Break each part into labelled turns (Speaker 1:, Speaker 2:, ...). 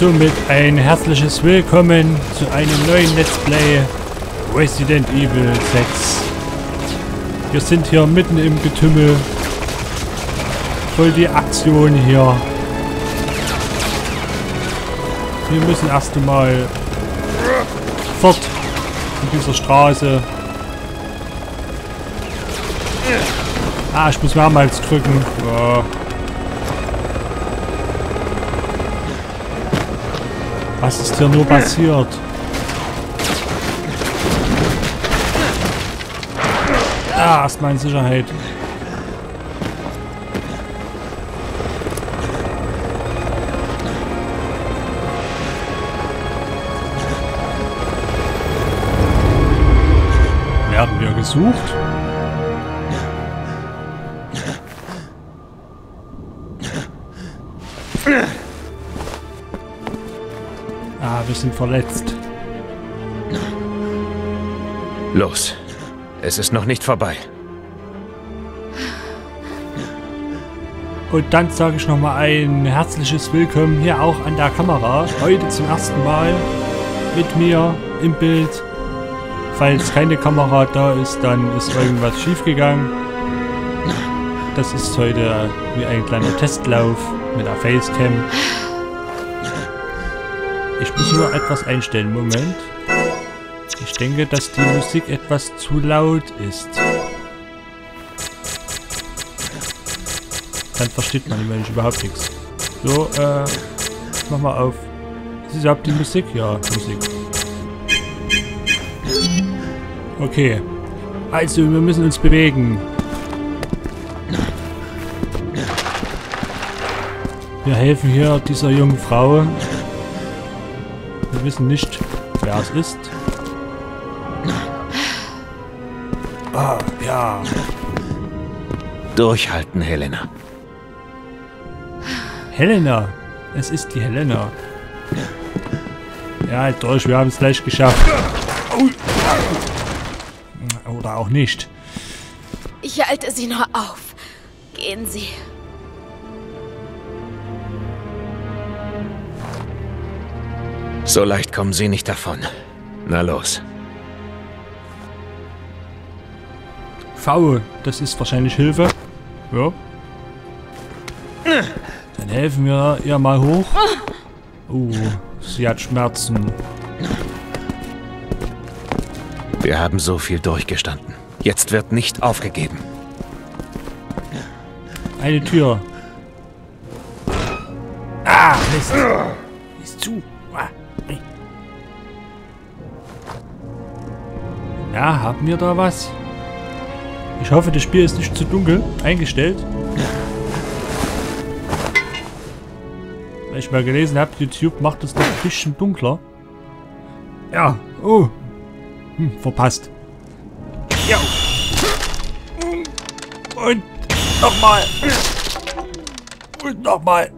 Speaker 1: somit ein herzliches Willkommen zu einem neuen Let's Play Resident Evil 6. Wir sind hier mitten im Getümmel. Voll die Aktion hier. Wir müssen erst einmal fort in dieser Straße. Ah, ich muss mehrmals drücken. Ja. Was ist hier nur passiert? Ah, erstmal in Sicherheit. Werden wir gesucht? Sind verletzt.
Speaker 2: Los. Es ist noch nicht vorbei.
Speaker 1: Und dann sage ich nochmal ein herzliches Willkommen hier auch an der Kamera. Heute zum ersten Mal mit mir im Bild. Falls keine Kamera da ist, dann ist irgendwas schiefgegangen. Das ist heute wie ein kleiner Testlauf mit der Facecam. Ich muss nur etwas einstellen. Moment. Ich denke, dass die Musik etwas zu laut ist. Dann versteht man nämlich überhaupt nichts. So, äh, mach mal auf. Ist es überhaupt die Musik? Ja, Musik. Okay. Also, wir müssen uns bewegen. Wir helfen hier dieser jungen Frau. Wir wissen nicht, wer es ist. Ah, ja.
Speaker 2: Durchhalten, Helena.
Speaker 1: Helena. Es ist die Helena. Ja, halt durch, wir haben es gleich geschafft. Oder auch nicht.
Speaker 3: Ich halte Sie nur auf. Gehen Sie.
Speaker 2: So leicht kommen Sie nicht davon. Na los.
Speaker 1: V, das ist wahrscheinlich Hilfe. Ja. Dann helfen wir ihr mal hoch. Uh, sie hat Schmerzen.
Speaker 2: Wir haben so viel durchgestanden. Jetzt wird nicht aufgegeben.
Speaker 1: Eine Tür. Ah, Mist. Ist zu. Ja, haben wir da was? Ich hoffe, das Spiel ist nicht zu dunkel eingestellt. Weil ich mal gelesen habe, YouTube macht es doch ein bisschen dunkler. Ja, oh. Hm, verpasst. Ja. Und nochmal. Und nochmal.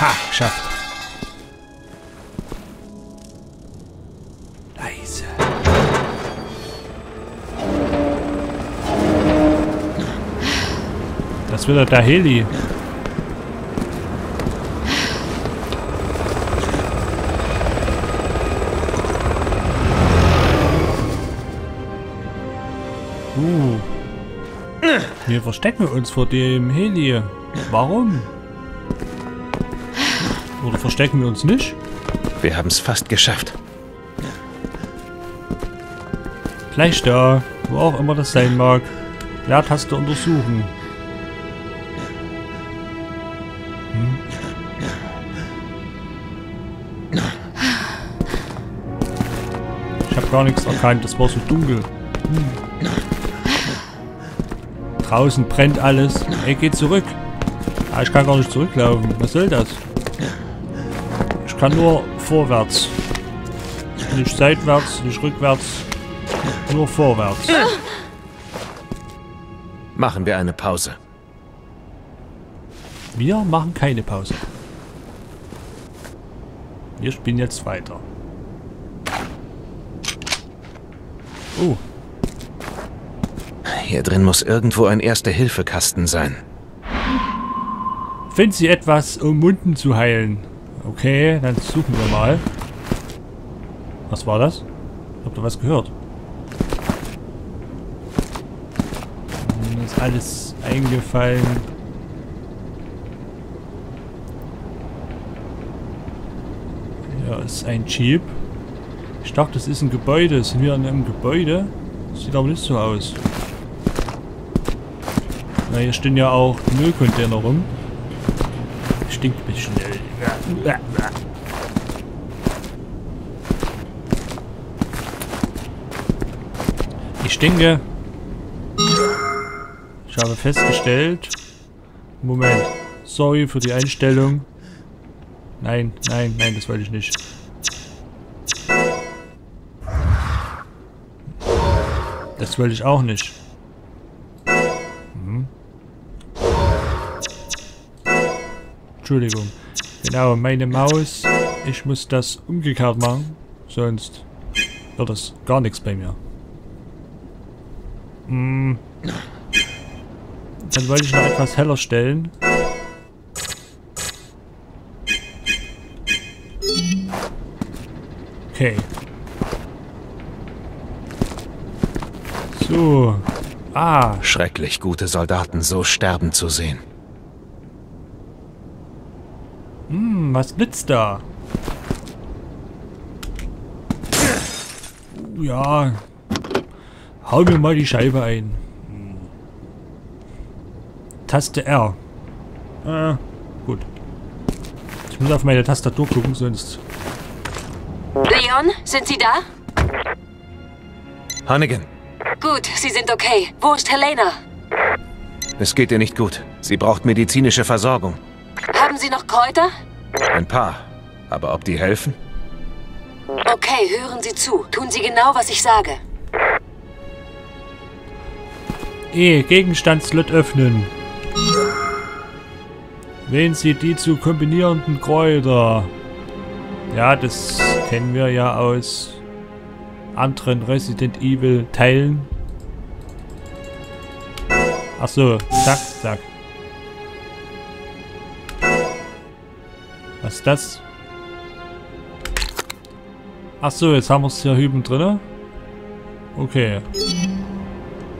Speaker 1: Ha, geschafft. Ist wieder der Heli. Uh. Wir verstecken uns vor dem Heli. Warum? Oder verstecken wir uns nicht?
Speaker 2: Wir haben es fast geschafft.
Speaker 1: Gleich da, wo auch immer das sein mag. Leertaste untersuchen. Gar nichts erkannt, das war so dunkel. Hm. Draußen brennt alles. Ey, geh zurück. Ah, ich kann gar nicht zurücklaufen. Was soll das? Ich kann nur vorwärts. Nicht seitwärts, nicht rückwärts. Nur vorwärts.
Speaker 2: Machen wir eine Pause.
Speaker 1: Wir machen keine Pause. Wir spielen jetzt weiter. Oh,
Speaker 2: Hier drin muss irgendwo ein Erste-Hilfe-Kasten sein.
Speaker 1: finden Sie etwas, um Wunden zu heilen? Okay, dann suchen wir mal. Was war das? Habt ihr was gehört? Hm, Ist alles eingefallen. Hier ist ein Jeep. Ich dachte, das ist ein Gebäude. Sind wir in einem Gebäude? Sieht aber nicht so aus. Na, hier stehen ja auch Müllcontainer rum. Stinkt ein bisschen. Ich denke, ich habe festgestellt. Moment. Sorry für die Einstellung. Nein, nein, nein, das wollte ich nicht. Das wollte ich auch nicht. Mhm. Entschuldigung. Genau, meine Maus. Ich muss das umgekehrt machen. Sonst wird das gar nichts bei mir. Hm. Dann wollte ich noch etwas heller stellen. Okay. So. Ah,
Speaker 2: Schrecklich, gute Soldaten so sterben zu sehen.
Speaker 1: hm, was blitzt da? Ja. Hau mir mal die Scheibe ein. Taste R. Äh, gut. Ich muss auf meine Tastatur gucken, sonst...
Speaker 4: Leon, sind Sie da?
Speaker 2: Hannigan,
Speaker 4: Gut, Sie sind okay. Wo ist Helena?
Speaker 2: es geht ihr nicht gut. Sie braucht medizinische Versorgung.
Speaker 4: Haben Sie noch Kräuter?
Speaker 2: Ein paar. Aber ob die helfen?
Speaker 4: Okay, hören Sie zu. Tun Sie genau, was ich sage.
Speaker 1: E, Gegenstandslot öffnen. Wählen Sie die zu kombinierenden Kräuter. Ja, das kennen wir ja aus anderen Resident Evil Teilen. Ach so, zack, zack. Was ist das? Ach so, jetzt haben wir es hier hüben drinne. Okay.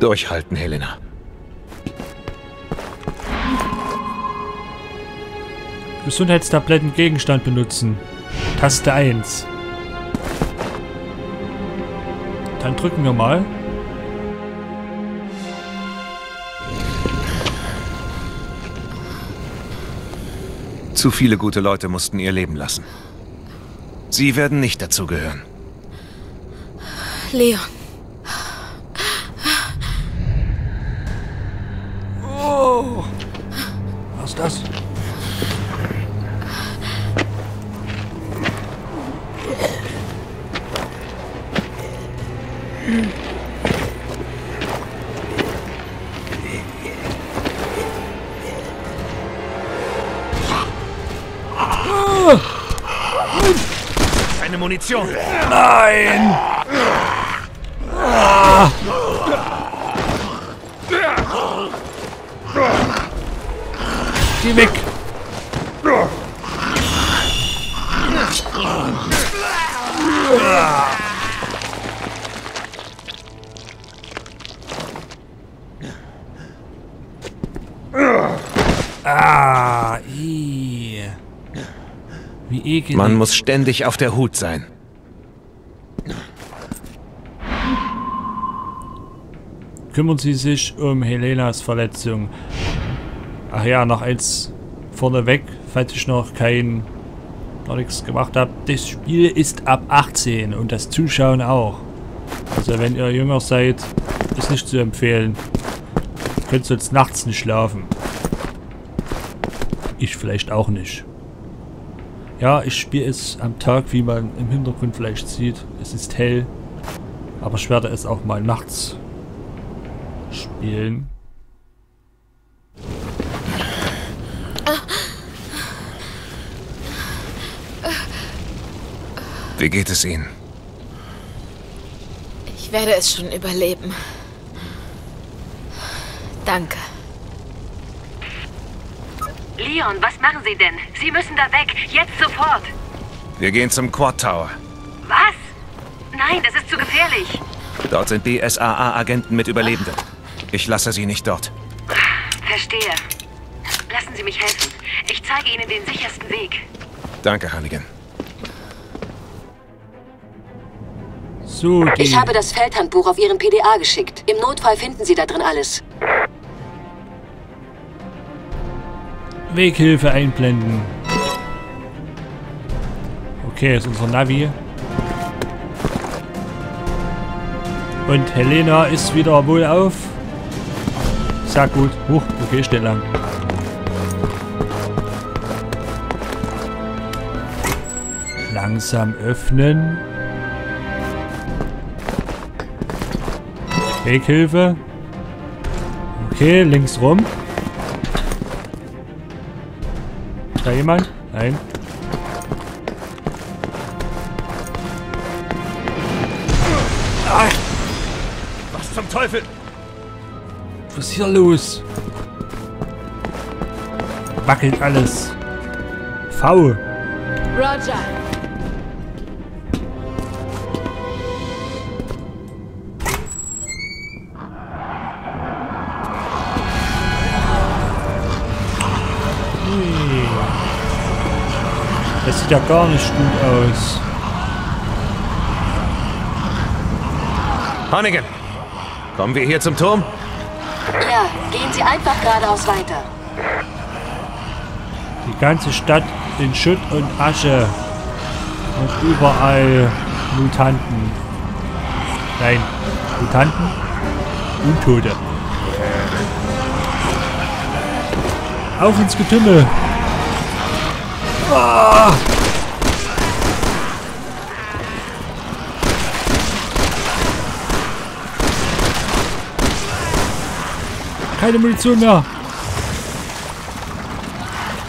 Speaker 2: Durchhalten, Helena.
Speaker 1: Gesundheitstabletten Gegenstand benutzen. Taste 1. Dann drücken wir mal.
Speaker 2: Zu viele gute Leute mussten ihr Leben lassen. Sie werden nicht dazugehören.
Speaker 3: Leon.
Speaker 2: Keine Munition.
Speaker 1: Nein! Ah. Geh weg! Wie ekelig.
Speaker 2: Man muss ständig auf der Hut sein.
Speaker 1: kümmern Sie sich um Helenas Verletzung. Ach ja, noch eins vorneweg, falls ich noch kein noch nichts gemacht habe. Das Spiel ist ab 18 und das Zuschauen auch. Also wenn ihr jünger seid, ist nicht zu empfehlen. Könnt sonst nachts nicht schlafen. Ich vielleicht auch nicht. Ja, ich spiele es am Tag, wie man im Hintergrund vielleicht sieht. Es ist hell. Aber ich werde es auch mal nachts spielen.
Speaker 2: Wie geht es Ihnen?
Speaker 3: Ich werde es schon überleben. Danke.
Speaker 4: Leon, was machen Sie denn? Sie müssen da weg. Jetzt sofort.
Speaker 2: Wir gehen zum Quad Tower.
Speaker 4: Was? Nein, das ist zu gefährlich.
Speaker 2: Dort sind BSAA-Agenten mit Überlebenden. Ich lasse sie nicht dort.
Speaker 4: Verstehe. Lassen Sie mich helfen. Ich zeige Ihnen den sichersten Weg.
Speaker 2: Danke, Hannigan.
Speaker 1: So,
Speaker 4: Ich habe das Feldhandbuch auf Ihren PDA geschickt. Im Notfall finden Sie da drin alles.
Speaker 1: Weghilfe einblenden. Okay, ist unser Navi. Und Helena ist wieder wohl auf. Sehr gut. Huch, okay, steht lang. Langsam öffnen. Weghilfe. Okay, links rum. Jemand? Nein.
Speaker 2: Was zum Teufel?
Speaker 1: Was ist hier los? Wackelt alles. V.
Speaker 3: Roger.
Speaker 1: Ja gar nicht gut aus.
Speaker 2: Hannigan, kommen wir hier zum Turm?
Speaker 4: Ja, gehen Sie einfach geradeaus weiter.
Speaker 1: Die ganze Stadt in Schutt und Asche. Und überall Mutanten. Nein, Mutanten? Untote. Auf ins Getümmel! Ah! Keine Munition mehr!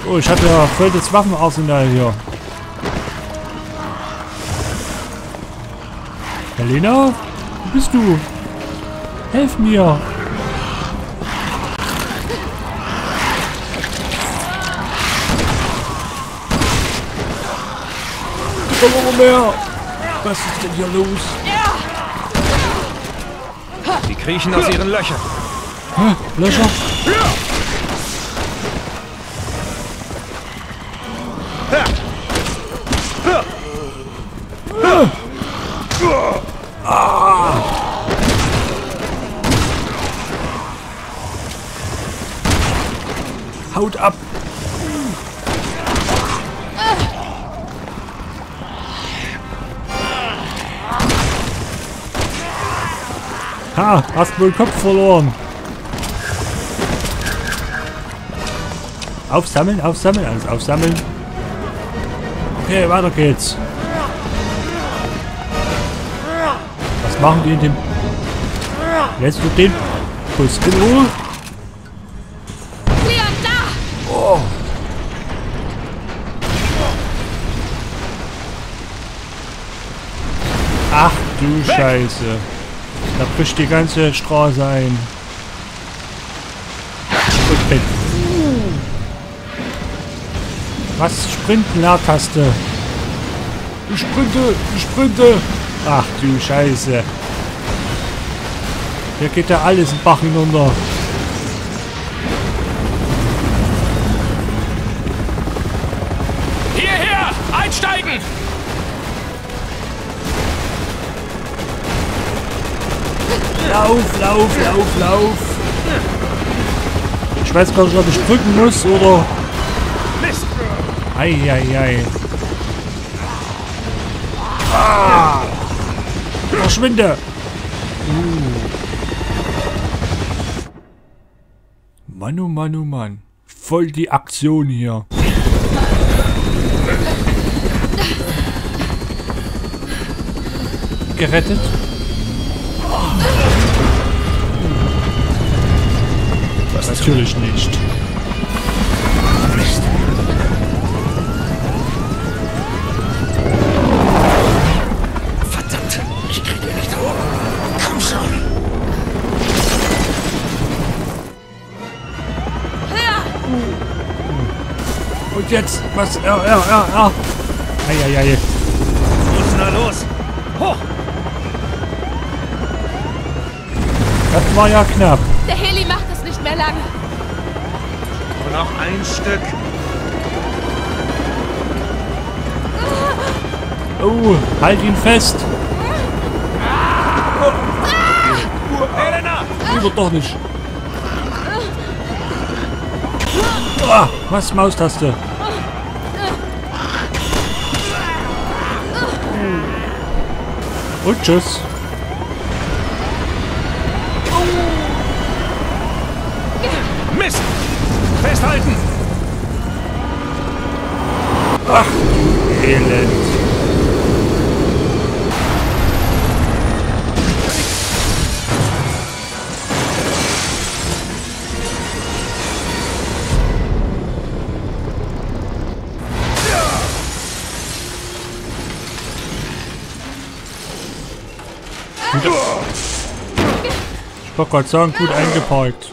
Speaker 1: Oh, ich habe ja voll das Waffenarsenal hier. Helena? Wo bist du? Helf mir! Warum mehr? Was ist denn hier los?
Speaker 2: Die kriechen aus ihren Löchern.
Speaker 1: Hä? Löcher? Haut ab! Ha, hast wohl Kopf verloren. Aufsammeln, aufsammeln, alles aufsammeln. Okay, weiter geht's. Was machen die in dem... Lässt du den Bus in Ruhe?
Speaker 3: Da!
Speaker 1: Ach du Scheiße. Da bricht die ganze Straße ein. Was? Sprinten, Leertaste. Ich sprinte, ich sprinte. Ach du Scheiße. Hier geht ja alles im Bach hinunter.
Speaker 2: Hierher! Einsteigen!
Speaker 1: Lauf, lauf, lauf, lauf. Ich weiß gar nicht, ob ich drücken muss oder... Eieiei. Ah! Verschwinde! Uh. Mann, oh Mann, oh Mann. Voll die Aktion hier. Gerettet?
Speaker 2: Was
Speaker 1: Natürlich nicht. Jetzt, was? Ja, ja, ja, ja. Eieiei.
Speaker 2: Los, na los! Hoch!
Speaker 1: Das war ja knapp.
Speaker 3: Der Heli macht es nicht mehr lange.
Speaker 2: Nur noch ein Stück.
Speaker 1: Oh, halt ihn fest.
Speaker 2: Helena!
Speaker 1: Lieber doch nicht. Ah, was Maustaste? Und tschüss.
Speaker 2: Mist! Festhalten!
Speaker 1: Elend. Wollte gerade sagen, gut eingeparkt.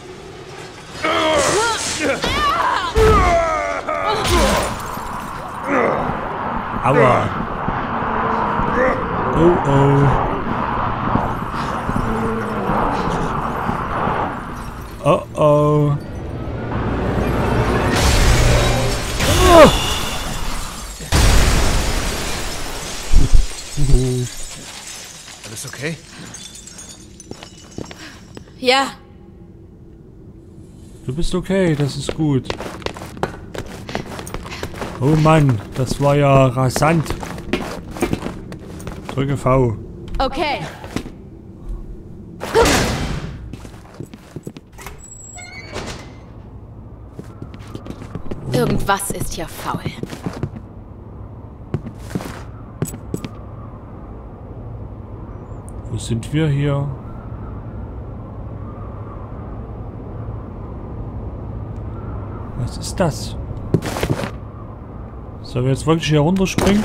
Speaker 1: Aua. Oh oh. Oh oh.
Speaker 2: Alles okay?
Speaker 3: Ja,
Speaker 1: Du bist okay, das ist gut. Oh Mann, das war ja rasant. Drücke V.
Speaker 3: okay. Irgendwas ist hier faul.
Speaker 1: Wo sind wir hier? Was ist das? Sollen wir jetzt wirklich hier runterspringen?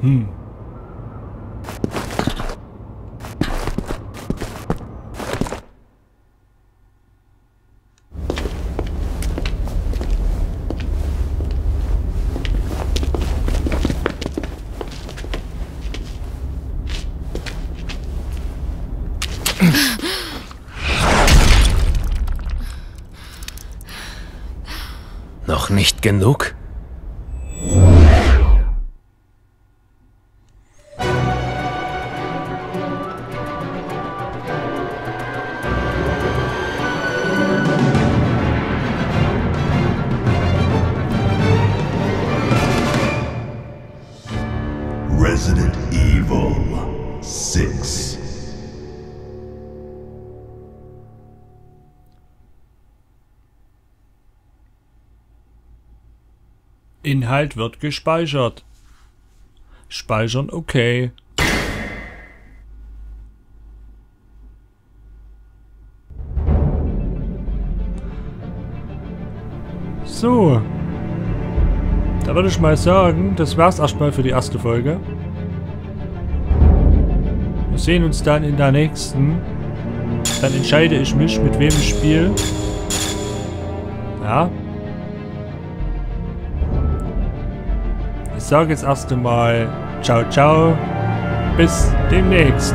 Speaker 1: Hm.
Speaker 2: Noch nicht genug?
Speaker 1: Inhalt wird gespeichert. Speichern okay. So. Da würde ich mal sagen, das war's erstmal für die erste Folge. Wir sehen uns dann in der nächsten. Dann entscheide ich mich, mit wem ich spiele. Ja. Sage jetzt erst einmal ciao ciao. Bis demnächst.